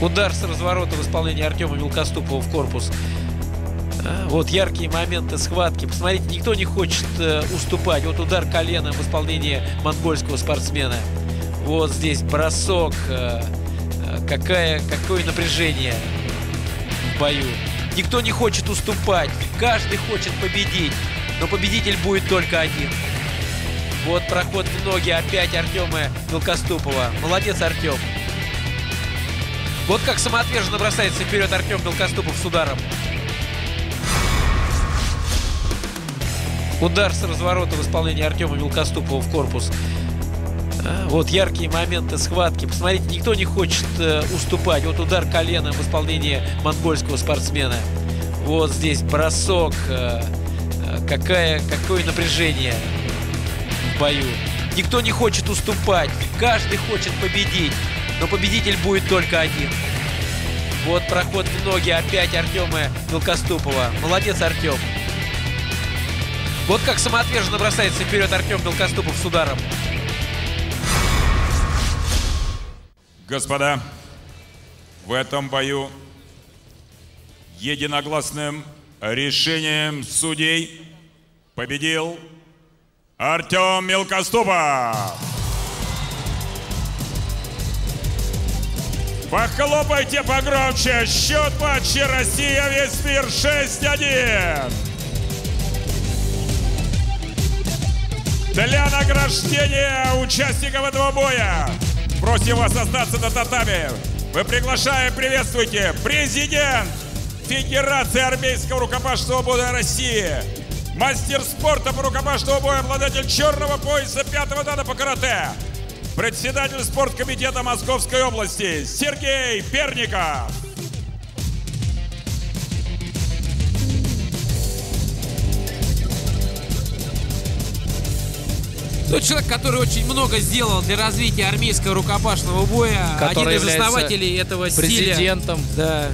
Удар с разворота в исполнении Артема Мелкоступова в корпус. А, вот яркие моменты схватки. Посмотрите, никто не хочет э, уступать. Вот удар коленом в исполнении монгольского спортсмена. Вот здесь бросок. Э, э, какое напряжение в бою. Никто не хочет уступать. Каждый хочет победить. Но победитель будет только один. Вот проход в ноги опять Артема Мелкоступова. Молодец, Артем. Вот как самоотверженно бросается вперед Артем Мелкоступов с ударом. Удар с разворота в исполнении Артема Мелкоступова в корпус. А, вот яркие моменты схватки. Посмотрите, никто не хочет э, уступать. Вот удар коленом в исполнении монгольского спортсмена. Вот здесь бросок. Э, э, какое напряжение в бою. Никто не хочет уступать. Каждый хочет победить. Но победитель будет только один. Вот проход в ноги опять Артема Мелкоступова. Молодец, Артем. Вот как самоотверженно бросается вперед Артем Мелкоступов с ударом. Господа, в этом бою единогласным решением судей победил Артем Мелкоступов. Похлопайте погромче. Счет матча Россия весь мир 6-1. Для награждения участников этого боя просим вас остаться на татами. Мы приглашаем, приветствуйте, президент Федерации армейского рукопашного боя России, мастер спорта по рукопашному бою, обладатель черного пояса пятого дана по карате, председатель спорткомитета Московской области Сергей Перников. Тот человек, который очень много сделал для развития армейского рукопашного боя, Который один из является основателей этого стиля. Президентом Да.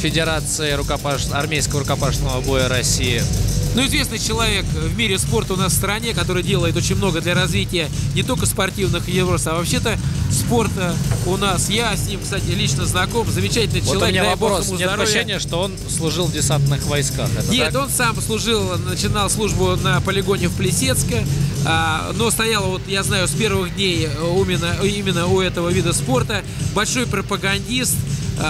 Федерации рукопаш... армейского рукопашного боя России. Ну, известный человек в мире спорта у нас в стране, который делает очень много для развития не только спортивных еврос, а вообще-то спорта у нас. Я с ним, кстати, лично знаком. Замечательный Вот у человек. меня дай бог вопрос. ему Нет здоровья. ощущения, что он служил в десантных войсках. Это Нет, так? он сам служил, начинал службу на полигоне в Плесецке, а, но стоял, вот я знаю, с первых дней именно, именно у этого вида спорта. Большой пропагандист,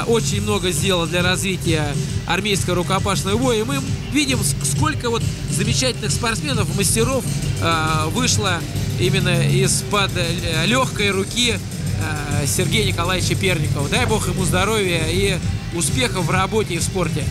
очень много сделал для развития армейского рукопашного боя. И мы видим, ск- сколько вот замечательных спортсменов, мастеров а, вышло именно из-под э, легкой руки Сергея Николаевича Перникова. Дай бог ему здоровья и успехов в работе и в спорте.